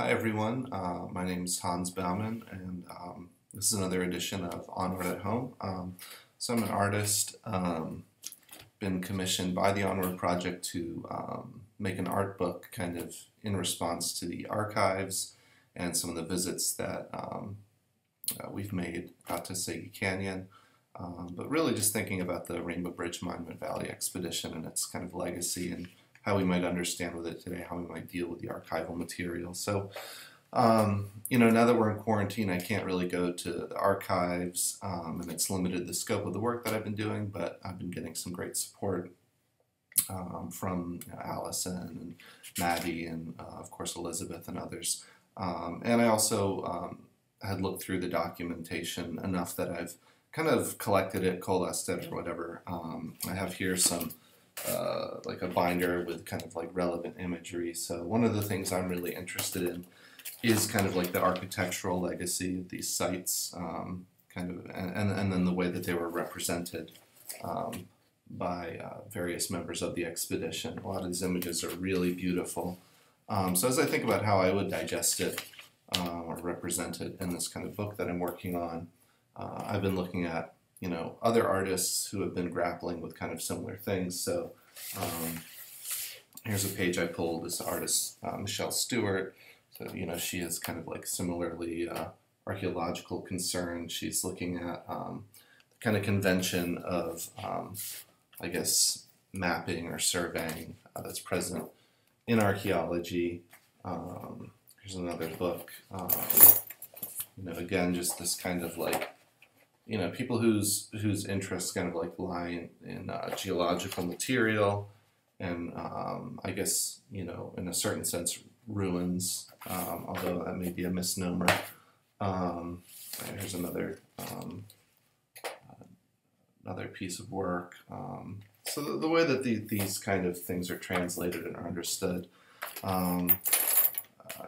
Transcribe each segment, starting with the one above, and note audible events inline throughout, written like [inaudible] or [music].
Hi everyone, uh, my name is Hans Baumann and um, this is another edition of Onward at Home. Um, so I'm an artist, um, been commissioned by the Onward Project to um, make an art book kind of in response to the archives and some of the visits that um, uh, we've made out to Tsegi Canyon. Um, but really just thinking about the Rainbow Bridge Monument Valley expedition and its kind of legacy and how we might understand with it today, how we might deal with the archival material. So, um, you know, now that we're in quarantine, I can't really go to the archives, um, and it's limited the scope of the work that I've been doing, but I've been getting some great support um, from you know, Allison and Maddie and, uh, of course, Elizabeth and others. Um, and I also um, had looked through the documentation enough that I've kind of collected it, coalesced it, or whatever. Um, I have here some uh, like a binder with kind of like relevant imagery. So one of the things I'm really interested in is kind of like the architectural legacy of these sites, um, kind of, and, and, and, then the way that they were represented um, by uh, various members of the expedition. A lot of these images are really beautiful. Um, so as I think about how I would digest it uh, or represent it in this kind of book that I'm working on, uh, I've been looking at you know, other artists who have been grappling with kind of similar things. So um, here's a page I pulled. This artist, uh, Michelle Stuart. So, you know, she is kind of like similarly uh, archaeological concern. She's looking at um, the kind of convention of, um, I guess, mapping or surveying uh, that's present in archaeology. Um, here's another book. Um, you know, again, just this kind of like you know, people whose whose interests kind of like lie in, in uh, geological material, and um, I guess you know, in a certain sense, ruins. Um, although that may be a misnomer. Um, here's another um, another piece of work. Um, so the, the, way that the, these kind of things are translated and are understood.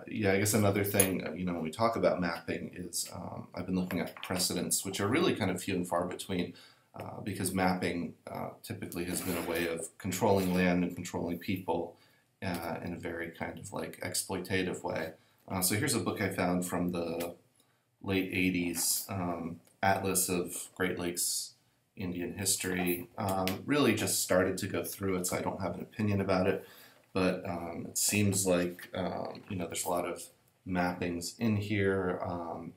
Yeah, I guess another thing, uh, you know, when we talk about mapping is um, I've been looking at precedents, which are really kind of few and far between uh, because mapping uh, typically has been a way of controlling land and controlling people uh, in a very kind of like exploitative way. Uh, so here's a book I found from the late 80s, um, Atlas of Great Lakes Indian History. Um, really just started to go through it, so I don't have an opinion about it but um, it seems like um, you know there's a lot of mappings in here um,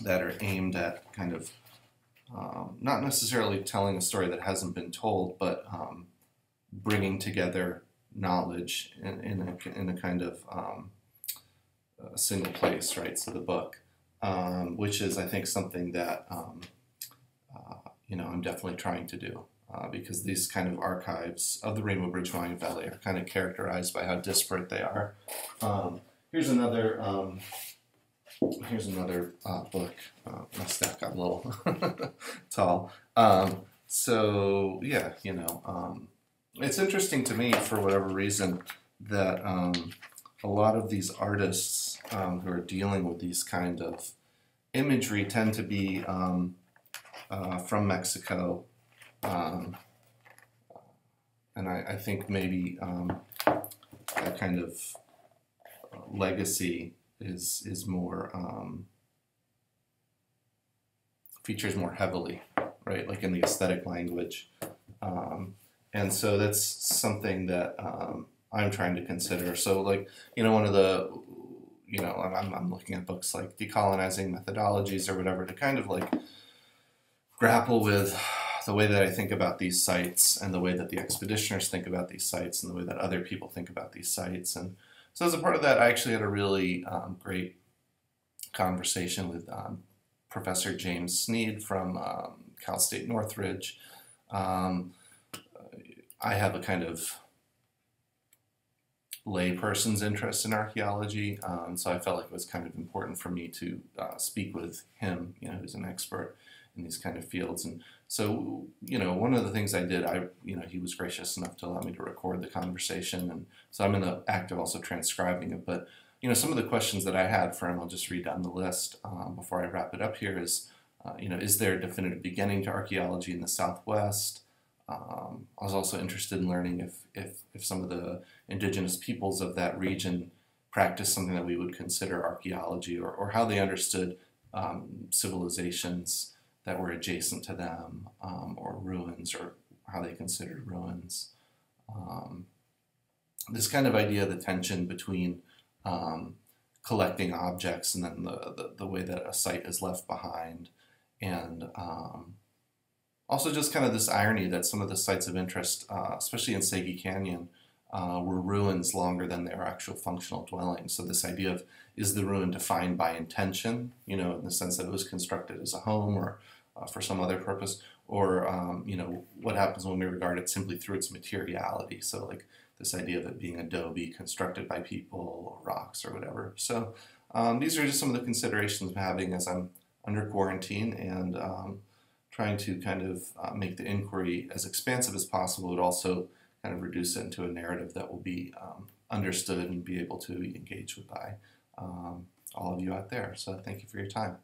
that are aimed at kind of um, not necessarily telling a story that hasn't been told, but um, bringing together knowledge in, in, a, in a kind of um, a single place, right? So the book, which is I think something that uh, you know I'm definitely trying to do uh, because these kind of archives of the Rainbow Bridge Monument Valley are kind of characterized by how disparate they are. Um, here's another. Um, here's another uh, book. Uh, my stack got a little [laughs] tall. Um, so yeah, you know, um, it's interesting to me for whatever reason that um, a lot of these artists um, who are dealing with these kind of imagery tend to be uh, from Mexico um, and I, I, think maybe um, that kind of uh, legacy is is more um, features more heavily, right? Like in the aesthetic language, um, and so that's something that um, I'm trying to consider. So, like you know, one of the you know, I'm, I'm looking at books like decolonizing methodologies or whatever to kind of like grapple with the way that I think about these sites and the way that the expeditioners think about these sites and the way that other people think about these sites. And so, as a part of that, I actually had a really um, great conversation with um, Professor James Snead from um, Cal State Northridge. Um, I have a kind of layperson's interest in archaeology, um, so I felt like it was kind of important for me to uh, speak with him, you know, who's an expert in these kind of fields. And so, you know, one of the things I did, I, you know, he was gracious enough to allow me to record the conversation. And so I'm in the act of also transcribing it. But, you know, some of the questions that I had for him, I'll just read down the list um, before I wrap it up here is, uh, you know, is there a definitive beginning to archaeology in the Southwest? Um, I was also interested in learning if, if, if some of the indigenous peoples of that region practiced something that we would consider archaeology or, or how they understood um, civilizations that were adjacent to them um, or ruins or how they considered ruins. Um, this kind of idea of the tension between um, collecting objects and then the, the, the, way that a site is left behind and um, also just kind of this irony that some of the sites of interest, uh, especially in Tsegi Canyon, uh, were ruins longer than their actual functional dwellings. So this idea of is the ruin defined by intention, you know, in the sense that it was constructed as a home or uh, for some other purpose, or um, you know, what happens when we regard it simply through its materiality. So like this idea of it being adobe constructed by people or rocks or whatever. So um, these are just some of the considerations I'm having as I'm under quarantine and um, trying to kind of uh, make the inquiry as expansive as possible, but also kind of reduce it into a narrative that will be um, understood and be able to engage with by um, all of you out there. So thank you for your time.